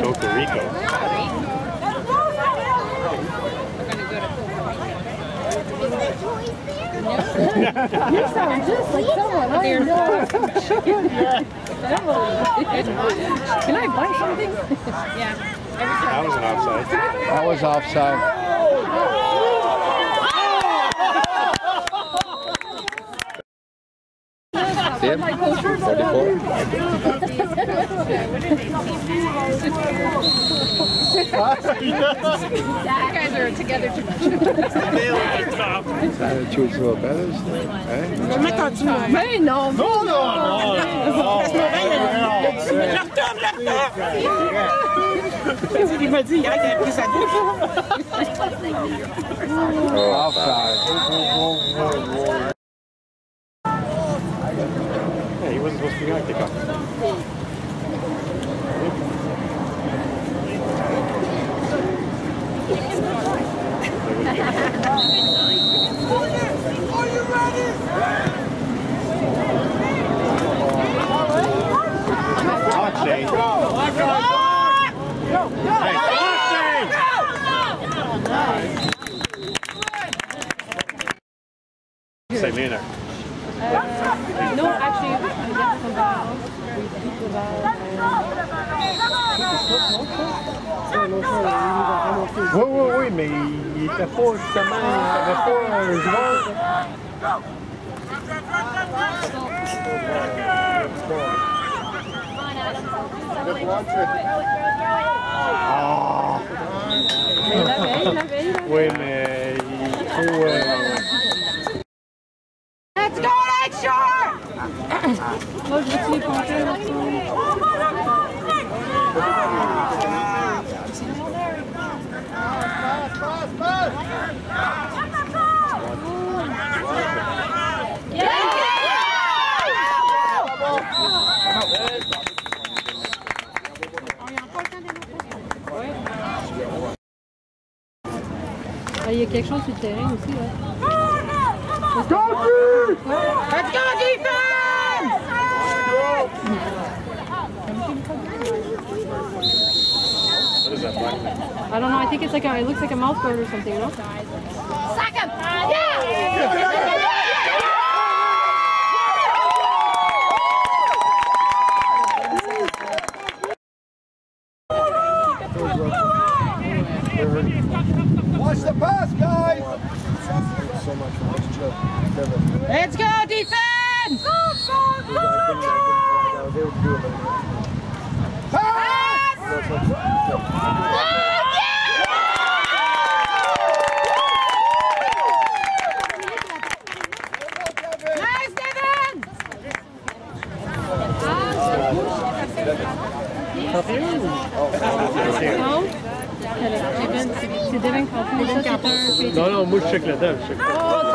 Costa Rica. You sound just like someone I know. Can I buy something? Yeah. That was an offside. That was offside. Tim, 44. You guys are together too much. Attitude's a little better. Eh? Mais non, Non, non, non. Il m'a dit hier qu'il pris sa douche. Offside. Yeah, he wasn't supposed to be kickoff. Hey, Lena. No, actually, we. We. Oui, oui, oui, mais il était pas justement. Il avait pas un joueur. Mais il l'avait, il l'avait, il l'avait. Oui, mais il faut. euh, Let's go, Lakeshore! Les Il y a quelque chose sur le terrain aussi, là. Let's go, defense! I don't know, I think it's like a, it looks like a mouse bird or something, no? Second! Yeah! Hello. Tu devais calculer. Non, non, moi je check la table. Je check. Oh,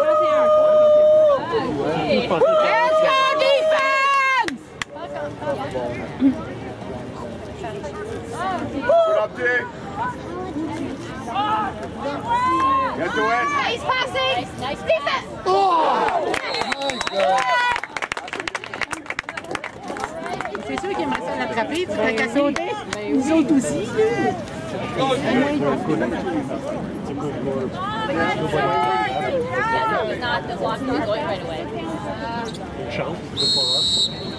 Let's go defense! Get to it. He's passing. Nice, nice defense. Oh! oh my God. ceux qui aimeraient ça l'attraper, tu. Nous autres aussi.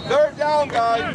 Third down, guys.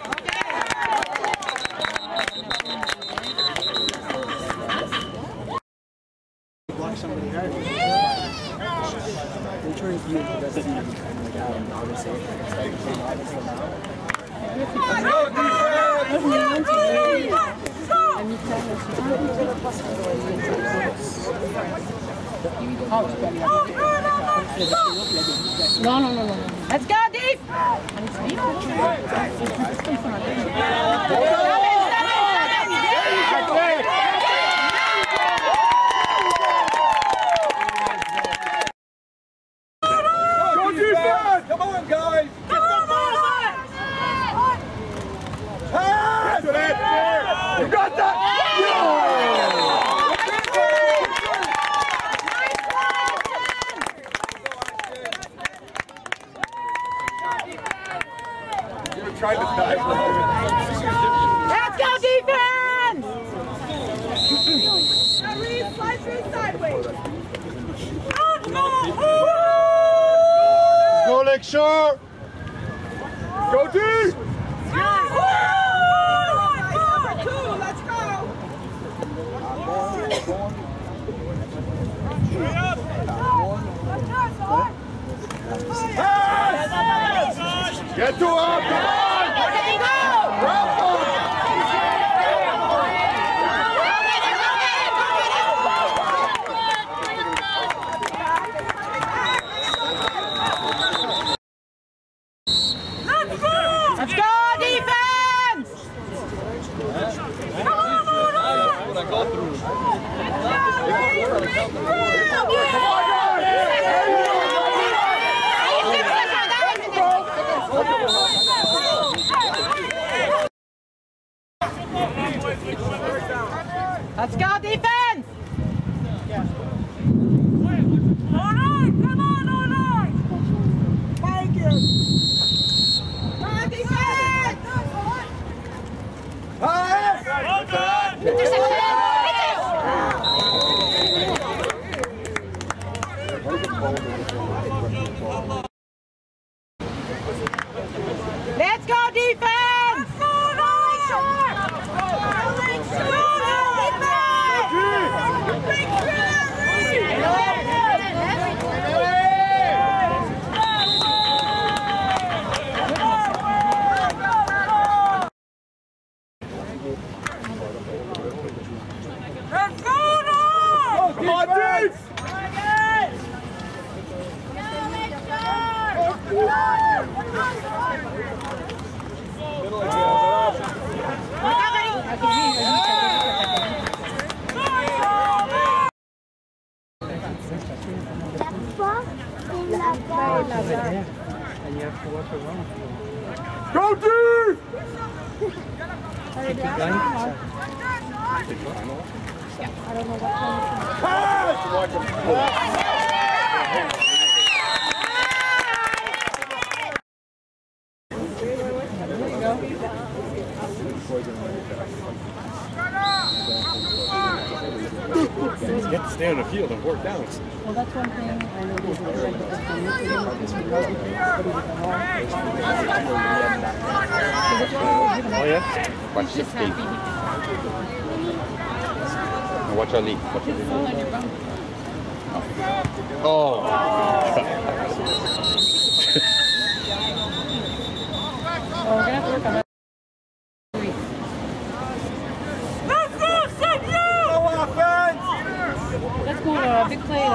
Non, non, non, non. Let's go, Deep! Go defense! Come on, guys! Pass! You got that? You tried to dive. Let's go, defense! Go, Lakeshore! Go! Pass! Get to him! Come on! Grab him! Let's go, defense! Let's go, defense! Let's go, defense! Come on, deep! And you have to work around. Go deep! Pass! Get to stay on the field and work downs. Well, that's one thing I know there's a difference between this team and this one. But it was a Oh yeah? Watch the feet. Watch our lead. Watch our lead. Oh. Oh, we're gonna have to work on that. Go offense! That's play.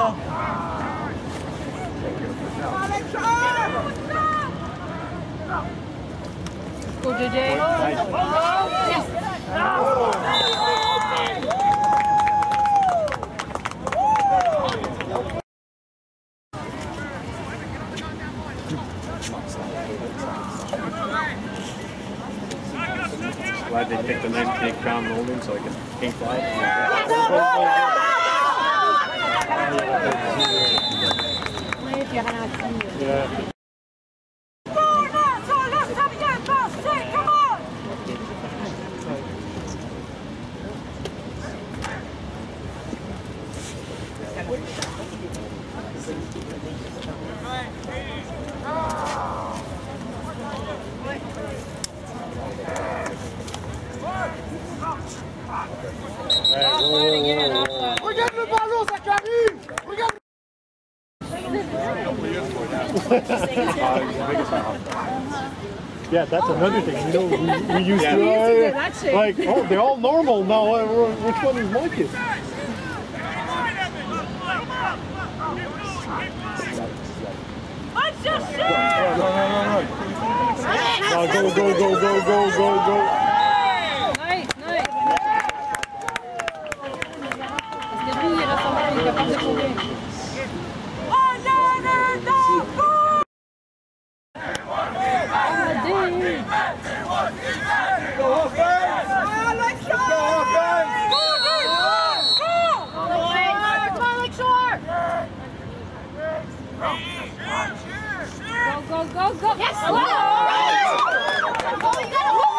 Go, JJ. Glad they picked a nice big crown molding so I can paint that. Play if you haven't seen it. Yeah. Yeah, that's another thing. You know, we, we used to, We used to do uh, that shit. Like, oh, they're all normal now. Uh, Which one is kid? No, go, go, go, go, go, go, go. Nice, nice. Parce que lui, il est rassemblé, il est capable de courir. Ah, dang. Go offense! Go offense! Come on, Lakeshore! Go, go, go, go. Yes, Oh, Oh, you gotta hold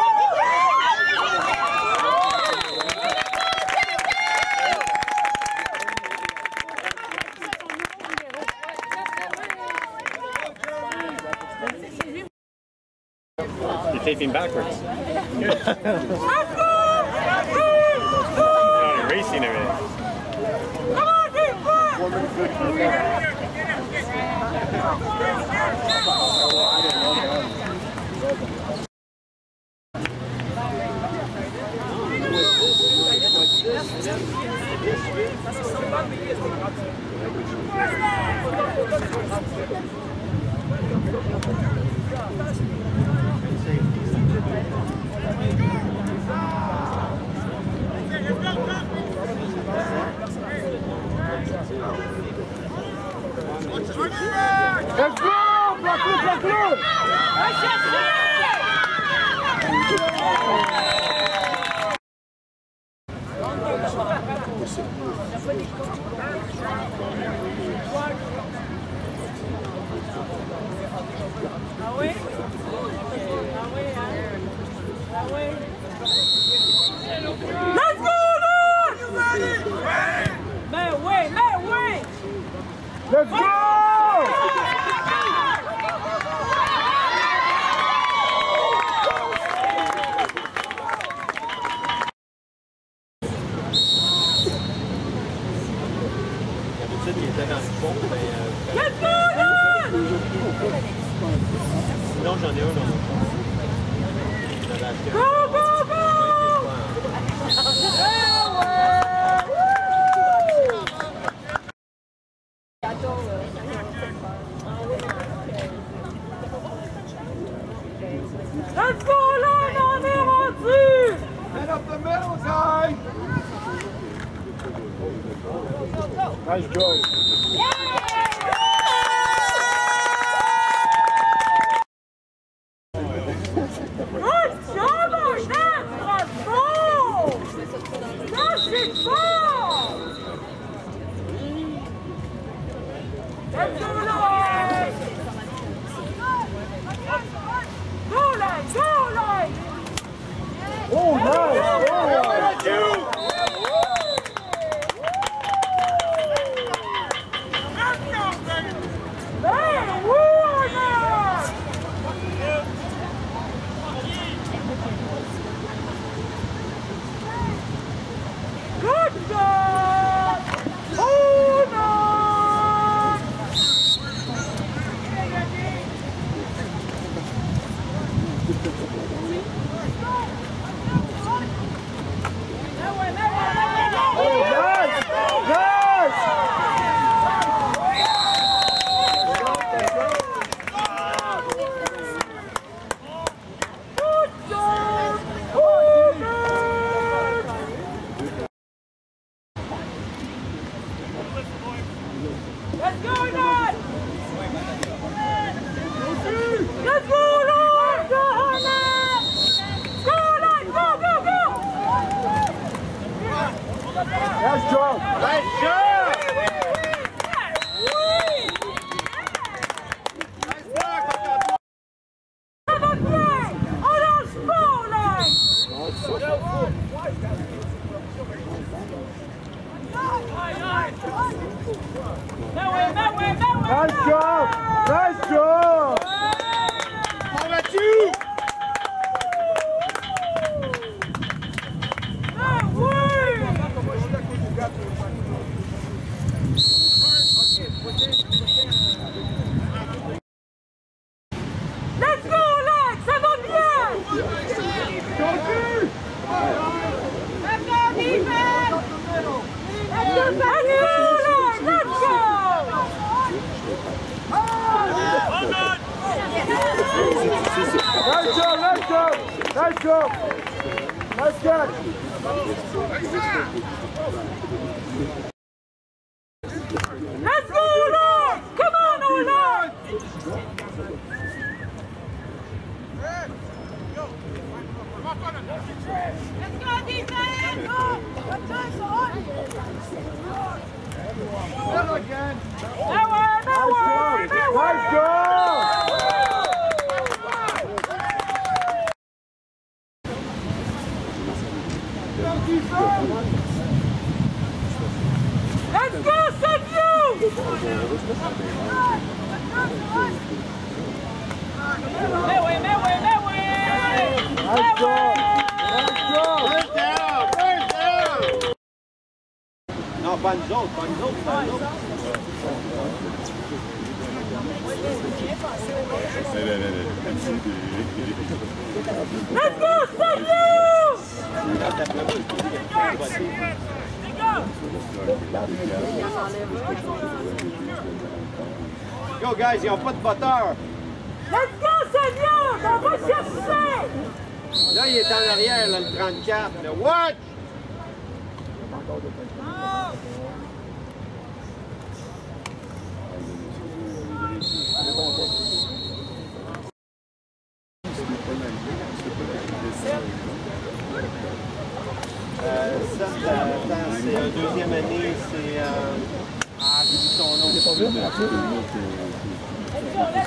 You're taping backwards. oh, erasing it. Let's Nice job. Oh, nice. Oh, oh, nice. Nice. Nice job. Nice job. Nice job. Nice job. Nice job, nice job, nice job. Nice catch. Yo, guys, ils n'ont pas de moteur. Let's go, Seigneur! On va! Là, il est en arrière, le 34. Là. Watch!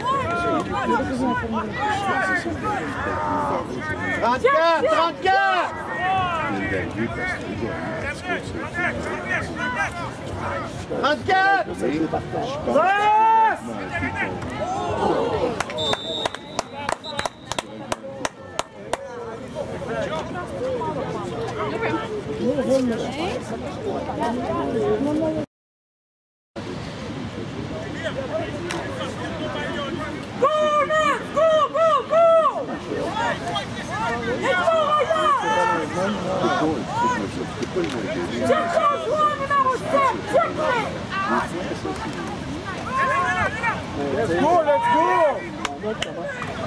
34 34 34 Yes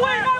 away!